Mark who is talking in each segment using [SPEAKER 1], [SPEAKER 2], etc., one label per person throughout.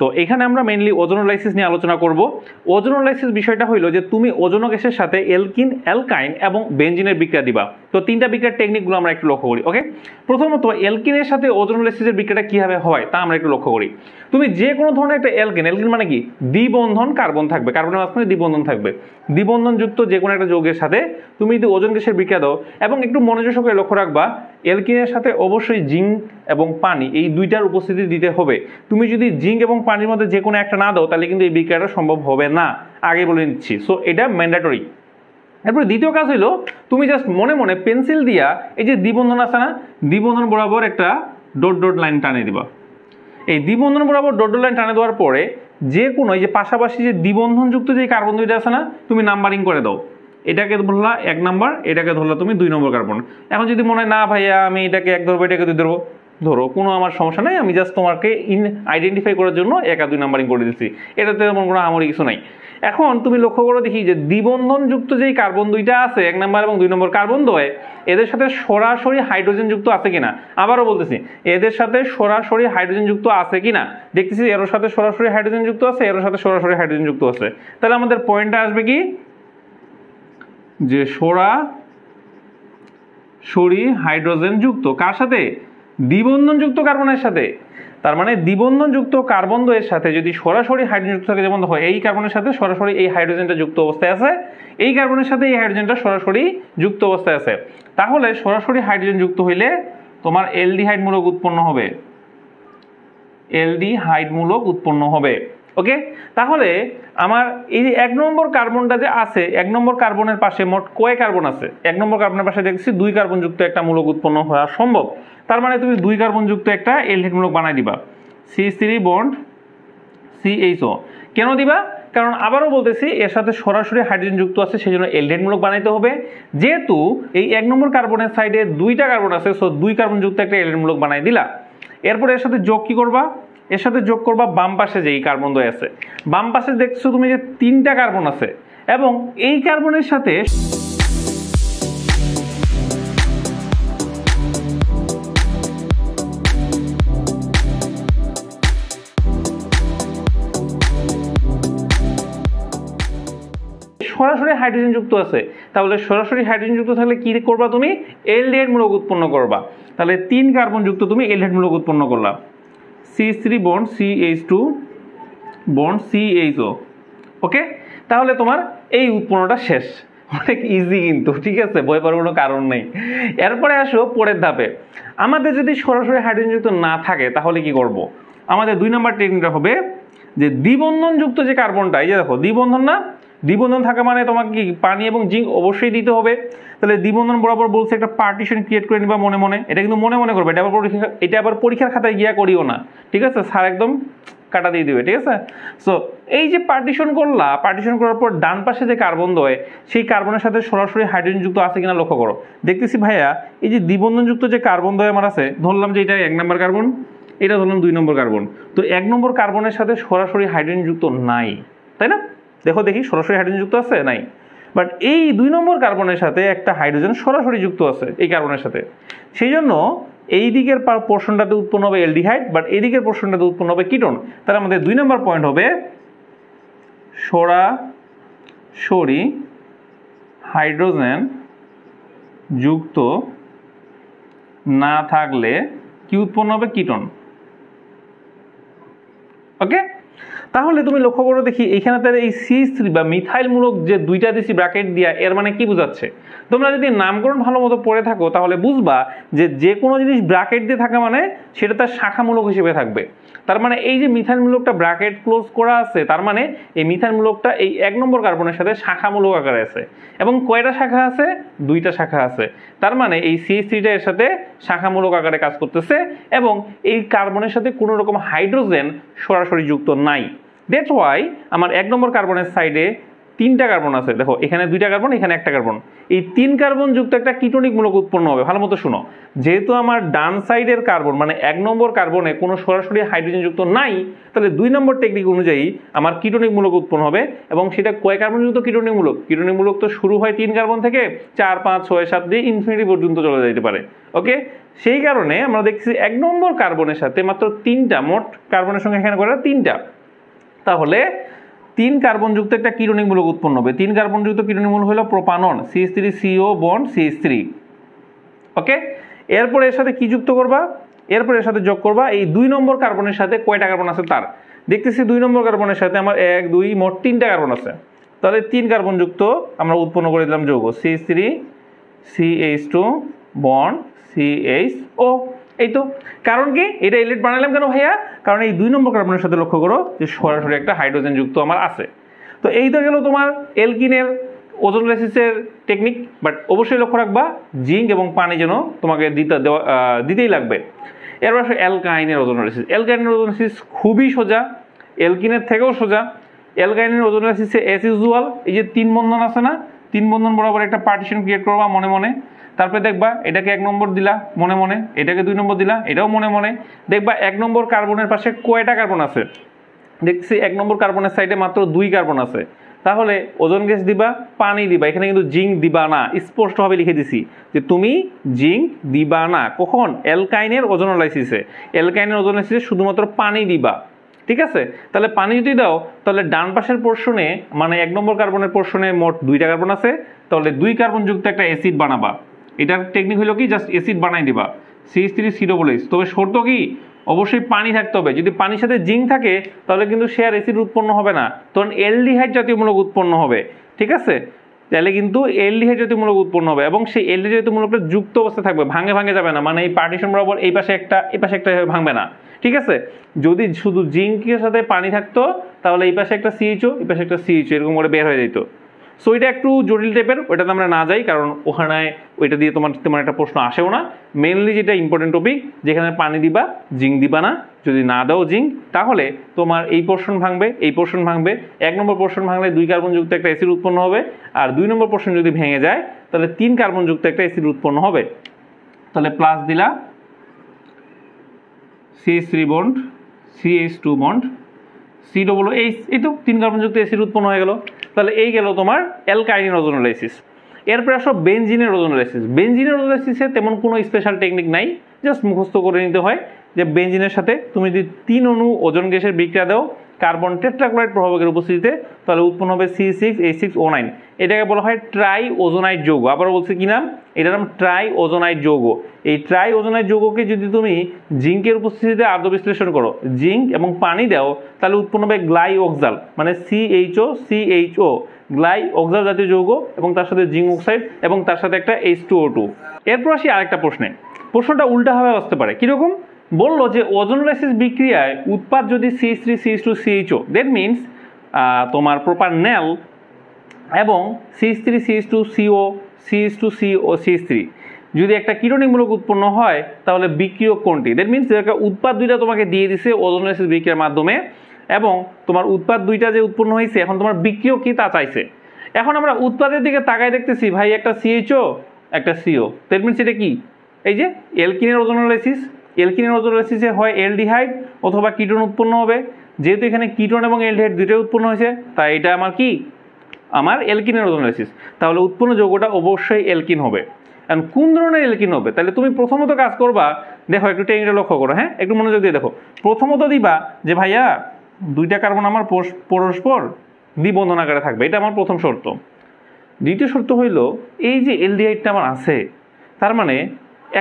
[SPEAKER 1] তো এখানে আমরা মেইনলি ওজোনোলাইসিস নিয়ে আলোচনা করব। ওজোনোলাইসিস বিষয়টা হইল যে তুমি ওজোনো গ্যাসের সাথে এলকিন অ্যালকাইন এবং বেঞ্জিনের বিক্রিয়া দিবা। তো তিনটা বিক্রিয়ার টেকনিকগুলো আমরা একটু লক্ষ্য করি ওকে প্রথমত এলকিনের সাথে ওজোনোলাইসিসের বিক্রিয়াটা কীভাবে হয় তা আমরা একটু লক্ষ্য করি। তুমি যে কোনো ধরনের একটা এলকিন এলকিন মানে কি? দ্বিবন্ধন কার্বন থাকবে। কার্বনের মাঝখানে দ্বিবন্ধন থাকবে। দ্বিবন্ধনযুক্ত যে কোনো একটা যৌগের সাথে তুমি যদি ওজন গ্যাসের বিক্রিয়া দাও এবং একটু মনোযোগ সহকারে লক্ষ্য রাখবা এলকিনের সাথে অবশ্যই জিঙ্ক এবং পানি এই দুইটার উপস্থিতি দিতে হবে। তুমি যদি জিঙ্ক এবং পানির মধ্যে যে কোনো একটা না দাও, তাহলে কিন্তু এই বিক্রিয়াটা সম্ভব হবে না। আগে বলে নিচ্ছি। সো এটা ম্যান্ডাটরি এরপরে দ্বিতীয় কাজ হইল, তুমি জাস্ট মনে মনে পেন্সিল দিয়া, এই যে দ্বিবন্ধন আছে না, দ্বিবন্ধন বরাবর একটা ডট ডট লাইন টানে দিবা। এই দ্বিবন্ধন বরাবর ডট ডট লাইন টানে দেওয়ার পরে, যে কোনো, এই যে পাশাপাশি যে দ্বিবন্ধনযুক্ত যে কার্বন দুইটা আছে না, তুমি নাম্বারিং করে দাও। এটাকে ধরলা এক নাম্বার এটাকে ধরলা তুমি দুই নম্বর কার্বন এখন যদি মনে হয়, না ভাইয়া, আমি এটাকে এক ধরবো, এটাকে দুই ধরবো ধরো, কোনো আমার সমস্যা নাই, আমি জাস্ট তোমাকে ইন আইডেন্টিফাই করার জন্য এক দুই নাম্বারিং করে দিচ্ছি এটাতে তেমন কোনো আমারই কিছু নাই। এখন তুমি লক্ষ্য করে দেখি যে দ্বিবন্ধনযুক্ত যেই কার্বন দুইটা আছে, এক নাম্বার এবং দুই নম্বর কার্বন দ্বয় এদের সাথে সরাসরি হাইড্রোজেন যুক্ত আছে কিনা? আবারও বলতেছি, এদের সাথে সরাসরি হাইড্রোজেন যুক্ত আছে কিনা? দেখতেছি এর সাথে সরাসরি হাইড্রোজেন যুক্ত আছে এর সাথে সরাসরি হাইড্রোজেন যুক্ত আছে। তাহলে আমাদের পয়েন্টটা আসবে কি? যে সরা সরি হাইড্রোজেন যুক্ত কার সাথে? দ্বিবন্ধনযুক্ত কার্বনের সাথে। তার মানে দ্বিবন্ধনযুক্ত কার্বন দ্বয়ের সাথে যদি সরাসরি হাইড্রোজেন থাকে, যেমন হয় এই কার্বনের সাথে সরাসরি এই হাইড্রোজেনটা যুক্ত অবস্থায় আছে, এই কার্বনের সাথে এই হাইড্রোজেনটা সরাসরি যুক্ত অবস্থায় আছে। তাহলে সরাসরি হাইড্রোজেন যুক্ত হইলে তোমার এলডিহাইড মূলক উৎপন্ন হবে। এলডিহাইড মূলক উৎপন্ন হবে। ওকে? তাহলে আমার এই যে এক নম্বর কার্বনটা যে আছে, এক নম্বর কার্বনের পাশে মোট কয় কার্বন আছে? এক নম্বর কার্বনের পাশে দেখছি দুই কার্বন যুক্ত একটা মূলক উৎপন্ন হওয়া সম্ভব। তার মানে তুমি দুই কার্বন যুক্ত একটা এলডিহাইড মূলক বানাই দিবা। C three bond C H O কেন দিবা? কারণ আবারও বলতেছি, এর সাথে সরাসরি হাইড্রোজেন যুক্ত আছে সেই জন্য এলডেটমূলক বানাইতে হবে। যেহেতু এই এক নম্বর কার্বনের সাইডে দুইটা কার্বন আছে সো দুই কার্বন যুক্ত একটা এলডেড মূলক বানাই দিলা। এরপরে এর সাথে যোগ কি করবা? এর সাথে যোগ করবা বাম পাশে যে এই কার্বন দ্বয় আছে। বাম পাশে দেখছ তুমি যে তিনটা কার্বন আছে। এবং এই কার্বনের সাথে সরাসরি হাইড্রোজেন যুক্ত আছে? তাহলে সরাসরি হাইড্রোজেন যুক্ত থাকলে কি করবা তুমি? এলডিহাইড মূলক উৎপন্ন করবা। তাহলে তিন কার্বন যুক্ত তুমি এলডিহাইড মূলক উৎপন্ন করলা। C three bond C H two bond C H O okay তাহলে তোমার এই উৎপন্নটা শেষ। অনেক ইজি কিন্তু, ঠিক আছে? ভয় পাওয়ার কোনো কারণ নেই। এরপরে আসো পরের ধাপে। আমাদের যদি সরাসরি হাইড্রোজেন যুক্ত না থাকে, তাহলে কি করব? আমাদের দুই নম্বর টেকনিকটা হবে যে দ্বিবন্ধনযুক্ত যে কার্বনটা এই যে দেখো, দ্বিবন্ধন না? দ্বিবন্ধন থাকা মানে তোমাকে কি, পানি এবং জিঙ্ক অবশ্যই দিতে হবে। তাহলে দ্বিবন্ধন বরাবর বলছে একটা পার্টিশন ক্রিয়েট করে নিবা মনে মনে। এটা কিন্তু মনে মনে করবে, এটা আবার পরীক্ষা, এটা আবার পরীক্ষার খাতায় গিয়া করিও না। ঠিক আছে? স্যার একদম কাটা দিয়ে দিবে, ঠিক আছে? সো এই যে পার্টিশন করলা পার্টিশন করার পর ডান পাশে যে কার্বন দয়, সেই কার্বনের সাথে সরাসরি হাইড্রোজেন যুক্ত আছে কিনা লক্ষ্য করো। দেখতেছি ভাইয়া, এই যে দ্বিবন্ধনযুক্ত যে কার্বন দয় আমার আছে, ধরলাম যে এটা এক নম্বর কার্বন এটা ধরলাম দুই নম্বর কার্বন তো এক নম্বর কার্বনের সাথে সরাসরি হাইড্রোজেন যুক্ত নাই, তাই না? দেখো দেখি সরাসরি হাইড্রোজেন যুক্ত আছে? নাই। বাট এই দুই নম্বর কার্বনের সাথে একটা হাইড্রোজেন সরাসরি যুক্ত আছে, এই কার্বনের সাথে। সেই জন্য এই দিকের পোর্শনটাতে উৎপন্ন হবে এলডিহাইড বাট এই দিকের পোর্শনটাতে উৎপন্ন হবে কিটোন তাহলে আমাদের দুই নম্বর পয়েন্ট হবে সরাসরি হাইড্রোজেন যুক্ত না থাকলে কি উৎপন্ন হবে? কিটোন ওকে তাহলে তুমি লক্ষ্য করো দেখি, এখানে তার এই সিএস থ্রি বা মিথাইলমূলক যে দুইটা দিছি ব্র্যাকেট দিয়া, এর মানে কি বোঝাচ্ছে? তোমরা যদি নামকরণ ভালো মতো পড়ে থাকো, তাহলে বুঝবা যে যে কোনো জিনিস ব্র্যাকেট দিয়ে থাকা মানে সেটা তার শাখামূলক হিসেবে থাকবে। তার মানে এই যে মিথাইলমূলকটা ব্র্যাকেট ক্লোজ করা আছে, তার মানে এই মিথাইলমূলকটা এই এক নম্বর কার্বনের সাথে শাখামূলক আকারে আছে। এবং কয়টা শাখা আছে? দুইটা শাখা আছে। তার মানে এই সিএস থ্রিটা এর সাথে শাখামূলক আকারে কাজ করতেছে এবং এই কার্বনের সাথে কোনো রকম হাইড্রোজেন সরাসরি যুক্ত নাই। দ্যাটস ওয়াই আমার এক নম্বর কার্বনের সাইডে তিনটা কার্বন আছে। দেখো, এখানে দুইটা কার্বন, এখানে একটা কার্বন। এই তিন কার্বন যুক্ত একটা কিটোনিক মূলক উৎপন্ন হবে। ভালো মতো শুনো। যেহেতু আমার ডান সাইডের কার্বন মানে এক নম্বর কার্বনে কোনো সরাসরি হাইড্রোজেন যুক্ত নাই, তাহলে দুই নম্বর টেকনিক অনুযায়ী আমার কিটোনিক মূলক উৎপন্ন হবে এবং সেটা কয় কার্বন যুক্ত কিটোনিক মূলক কিটোনিক মূলক তো শুরু হয় তিন কার্বন থেকে চার, পাঁচ, ছয়, সাত দিয়ে ইনফিনিটি পর্যন্ত চলে যেতে পারে। ওকে সেই কারণে আমরা দেখছি এক নম্বর কার্বনের সাথে মাত্র তিনটা, মোট কার্বনের সঙ্গে এখানে করে তিনটা। তাহলে তিন কার্বনযুক্ত একটা কিরণিক মূলক উৎপন্ন হবে। তিন কার্বনযুক্ত কিরণিক মূলক হলো propanone CS three CO bond CS three okay এরপরে এর সাথে কি যুক্ত করবা? এরপরে এর সাথে যোগ করবা। এই দুই নম্বর কার্বনের সাথে কয়টা কার্বন আছে তার? দেখতেছি দুই নম্বর কার্বনের সাথে আমার এক, দুই, মোট তিনটা কার্বন আছে। তাহলে তিন কার্বনযুক্ত আমরা উৎপন্ন করে দিলাম যৌগ। C three C H two bond C H O এই তো, কারণ কি? এটা এলিট বানালাম কেন ভাইয়া? কারণ এই দুই নম্বর কার্বনের সাথে লক্ষ্য করো যে সরাসরি একটা হাইড্রোজেন যুক্ত আমার আছে। তো এই তো গেল তোমার এলকিনের ওজন রেসিসের টেকনিক বাট অবশ্যই লক্ষ্য রাখবা জিঙ্ক এবং পানি যেন তোমাকে দিতে, দেওয়া দিতেই লাগবে। এরপর আসে অ্যালকাইনের ওজন রেসিস অ্যালকাইনের ওজন রেসিস খুবই সোজা এলকিনের থেকেও সোজা। অ্যালকাইনের ওজন রেসিসে এস ইউজুয়াল এই যে তিন বন্ধন আছে না, তিন বন্ধন বরাবর একটা পার্টিশন ক্রিয়েট করবা মনে মনে। তারপরে দেখবা এটাকে এক নম্বর দিলা মনে মনে, এটাকে দুই নম্বর দিলা, এটাও মনে মনে। দেখবা এক নম্বর কার্বনের পাশে কয়টা কার্বন আছে? দেখছি এক নম্বর কার্বনের সাইডে মাত্র দুই কার্বন আছে। তাহলে ওজন গ্যাস দিবা, পানি দিবা, এখানে কিন্তু জিঙ্ক দিবা না। স্পষ্টভাবে লিখে দিছি যে তুমি জিঙ্ক দিবা না। কখন? অ্যালকাইনের ওজোনোলাইসিসে অ্যালকাইনের ওজোনোলাইসিসে শুধুমাত্র পানি দিবা। ঠিক আছে? তাহলে পানি যদি দাও, তাহলে ডান পাশের পোর্শনে মানে এক নম্বর কার্বনের পোর্শনে মোট দুইটা কার্বন আছে, তাহলে দুই কার্বন যুক্ত একটা অ্যাসিড বানাবা। এটার টেকনিক হলো কি? জাস্ট অ্যাসিড বানাই দিবা। সিএস থ্রি সি ডবল তবে শর্ত কি? অবশ্যই পানি থাকতে হবে। যদি পানির সাথে জিঙ্ক থাকে, তাহলে কিন্তু সে আর অ্যাসিড উৎপন্ন হবে না। তখন এলডিহাইড জাতীয় মূলক উৎপন্ন হবে। ঠিক আছে? তাহলে কিন্তু এলডিহাইড জাতীয় মূলক উৎপন্ন হবে এবং সেই এলডিহাইড জাতীয় মূলকটা যুক্ত অবস্থা থাকবে। ভাঙে ভাঙে যাবে না। মানে এই পার্টিশন বরাবর এই পাশে একটা, এই পাশে একটা ভাঙবে না। ঠিক আছে? যদি শুধু জিঙ্কের সাথে পানি থাকতো, তাহলে এই পাশে একটা সিএইচও এই পাশে একটা সিএইচও এরকম করে বের হয়ে যেত সো এটা একটু জটিল টাইপের ওইটাতে আমরা না যাই, কারণ ওখানে ওইটা দিয়ে তোমার তেমন একটা প্রশ্ন আসেও না। মেনলি যেটা ইম্পর্টেন্ট টপিক যেখানে পানি দিবা, জিঙ্ক দিবা না। যদি না দাও জিঙ্ক, তাহলে তোমার এই পোর্শন ভাঙবে, এই পোর্শন ভাঙবে। এক নম্বর পোর্শন ভাঙলে দুই কার্বন যুক্ত একটা অ্যাসিড উৎপন্ন হবে। আর দুই নম্বর পোর্শন যদি ভেঙে যায়, তাহলে তিন কার্বন যুক্ত একটা অ্যাসিড উৎপন্ন হবে। তাহলে প্লাস দিলা C CS three bond CH two bond C double H এই তো তিন কার্বনযুক্ত অ্যাসিড উৎপন্ন হয়ে গেল। তাহলে এই গেল তোমার অ্যালকাইনিন ওজোনোলাইসিস। এরপরে আসো বেঞ্জিনের ওজোনোলাইসিস। বেঞ্জিনের ওজোনোলাইসিসে তেমন কোনো স্পেশাল টেকনিক নাই জাস্ট মুখস্থ করে নিতে হয় যে বেঞ্জিনের সাথে তুমি যদি তিন অণু ওজন গ্যাসের বিক্রিয়া দাও কার্বন টেট্রাক্লোরাইড প্রভাবকের উপস্থিতিতে তাহলে উৎপন্ন হবে C six H six, O nine. এটাকে বলা হয় ট্রাই ওজোনাইট যৌগ। আবার বলছি কি নাম? এটার নাম ট্রাই ওজোনাইট যৌগ। এই ট্রাই ওজোনাইট যৌগকে যদি তুমি জিঙ্কের উপস্থিতিতে আর্দ্র বিশ্লেষণ করো, জিঙ্ক এবং পানি দাও, তাহলে উৎপন্ন হবে গ্লাই অক্সাল মানে সিএইচও সিএইচও গ্লাই অক্সাল জাতীয় যৌগ এবং তার সাথে জিঙ্ক অক্সাইড এবং তার সাথে একটা এইচ টু ও টু। এরপর আসি আরেকটা প্রশ্নে। প্রশ্নটা উল্টাভাবে আসতে পারে। কীরকম? বলল যে ওজোনোলাইসিস বিক্রিয়ায় উৎপাদ যদি CH three CH two CHO that means তোমার প্রপার নেল এবং CS three CS two CO CS two, C O CS three. যদি একটা কিরণিকমূলক উৎপন্ন হয়, তাহলে বিক্রিয়ক কোনটি? দ্যাট মিনস একটা উৎপাদ দুইটা তোমাকে দিয়ে দিছে ওজোনাইসিস বিক্রিয়ার মাধ্যমে এবং তোমার উৎপাদ দুইটা যে উৎপন্ন হয়েছে, এখন তোমার বিক্রিয়ক কি তা চাইছে? এখন আমরা উৎপাদের দিকে তাকায় দেখতেছি, ভাই, একটা সিএইচও একটা সিও দ্যাট মিনস এটা কি? এই যে, এলকিনের ওজোনোলাইসিস এলকিনের ওজোনোলাইসিসে হয় এলডিহাইড অথবা কিটোন উৎপন্ন হবে। যেহেতু এখানে কিটোন এবং এলডিহাইড দুইটাই উৎপন্ন হয়েছে, তাই এটা আমার কি? আমার এলকিনের ওজোনোলাইসিস তাহলে উৎপন্ন যৌগটা অবশ্যই এলকিন হবে। এখন কোন ধরনের এলকিন হবে? তাহলে তুমি প্রথমত কাজ করবা, দেখো একটু টেকনিকটা লক্ষ্য করো হ্যাঁ? একটু মনোযোগ দিয়ে দেখো। প্রথমত দিবা যে, ভাইয়া, দুইটা কার্বন আমার পরস- পরস্পর দ্বিবন্ধন আকারে থাকবে। এটা আমার প্রথম শর্ত। দ্বিতীয় শর্ত হইল, এই যে এলডিহাইডটা আমার আছে, তার মানে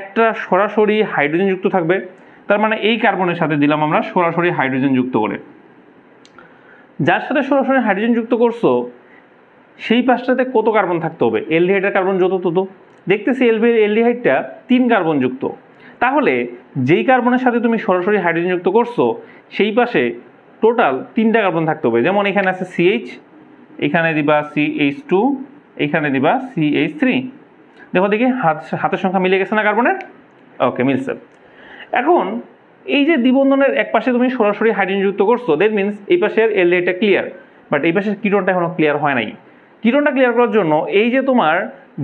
[SPEAKER 1] একটা সরাসরি হাইড্রোজেন যুক্ত থাকবে। তার মানে এই কার্বনের সাথে দিলাম আমরা সরাসরি হাইড্রোজেন যুক্ত করে। যার সাথে সরাসরি হাইড্রোজেন যুক্ত করছ, সেই পাশটাতে কত কার্বন থাকতে হবে? এলডিহাইডের কার্বন যত তত। দেখতেছি এলবি এলডিহাইডটা তিন কার্বন যুক্ত তাহলে যেই কার্বনের সাথে তুমি সরাসরি হাইড্রোজেন যুক্ত করছ, সেই পাশে টোটাল তিনটা কার্বন থাকতে হবে। যেমন এখানে আছে সিএইচ এখানে দিবা সিএইচ টু এখানে দিবা সিএইচ থ্রি দেখো দেখি, হাত হাতের সংখ্যা মিলে গেছে না কার্বনের? ওকে মিলছে। এখন, এই যে দ্বিবন্ধনের এক পাশে তুমি সরাসরি হাইড্রোজেন যুক্ত করছ দ্যাট মিনস এই পাশের এলডিহাইডটা ক্লিয়ার বাট এই পাশের কিরণটা এখনও ক্লিয়ার হয় নাই। কিরণটা ক্লিয়ার করার জন্য এই যে তোমার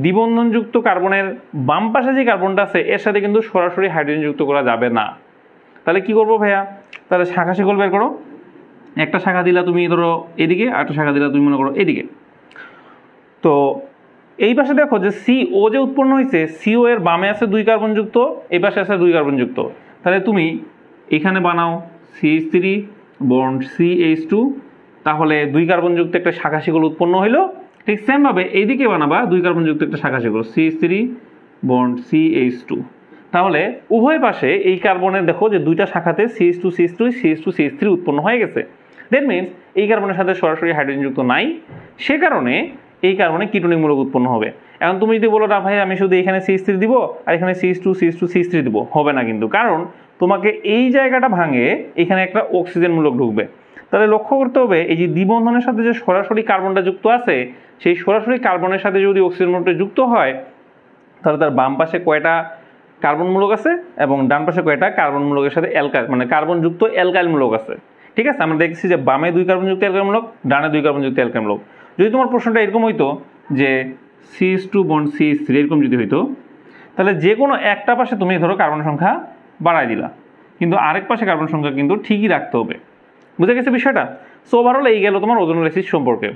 [SPEAKER 1] দ্বিবন্ধনযুক্ত কার্বনের বাম পাশে যে কার্বনটা আছে, এর সাথে কিন্তু সরাসরি হাইড্রোজেন যুক্ত করা যাবে না। তাহলে কি করব ভাইয়া? তাহলে শাখা শিকল বের করো। একটা শাখা দিলা তুমি ধরো এদিকে আরেকটা শাখা দিলা তুমি মনে করো এদিকে। তো এই পাশে দেখো যে সি ও যে উৎপন্ন হয়েছে সিও এর বামে আছে দুই কার্বন যুক্ত, এই পাশে আছে দুই কার্বন যুক্ত। তাহলে তুমি এখানে বানাও C H three bond C H two তাহলে দুই কার্বন যুক্ত একটা শাখা শিকল উৎপন্ন হইল। ঠিক সেমভাবে এইদিকে বানাবা দুই কার্বন যুক্ত একটা শাখা শিকল C H three bond C H two তাহলে উভয় পাশে এই কার্বনের দেখো যে দুইটা শাখাতে CS two CS two CS two CS three উৎপন্ন হয়ে গেছে। দ্যাট মিনস এই কার্বনের সাথে সরাসরি হাইড্রোজেন যুক্ত নাই। সে কারণে এই কার্বনে কিটোনিক মূলক উৎপন্ন হবে। এখন তুমি যদি বলো, না ভাই, আমি শুধু এখানে সিএস থ্রি দিব আর এখানে CS two CS two CS three দিব। হবে না কিন্তু। কারণ তোমাকে এই জায়গাটা ভাঙে এখানে একটা অক্সিজেন মূলক ঢুকবে। তাহলে লক্ষ্য করতে হবে, এই যে দ্বিবন্ধনের সাথে যে সরাসরি কার্বনটা যুক্ত আছে, সেই সরাসরি কার্বনের সাথে যদি অক্সিজেন মূলকটা যুক্ত হয়, তাহলে তার বাম পাশে কয়টা কার্বন মূলক আছে এবং ডান পাশে কয়টা কার্বন মূলকের সাথে অ্যালকাইল মানে কার্বন যুক্ত অ্যালকাইল মূলক আছে। ঠিক আছে? আমরা দেখছি যে বামে দুই কার্বন যুক্ত অ্যালকাইল মূলক ডানে দুই কার্বন যুক্ত অ্যালকাইল মূলক যদি তোমার প্রশ্নটা এরকম হইতো যে CS two bond CS three এরকম যদি হইতো, তাহলে যে কোনো একটা পাশে তুমি ধরো কার্বন সংখ্যা বাড়াই দিলা। কিন্তু আরেক পাশে কার্বন সংখ্যা কিন্তু ঠিকই রাখতে হবে। বুঝে গেছে বিষয়টা? সো ওভারঅল এই গেল তোমার ওজোনোলাইসিস সম্পর্কে।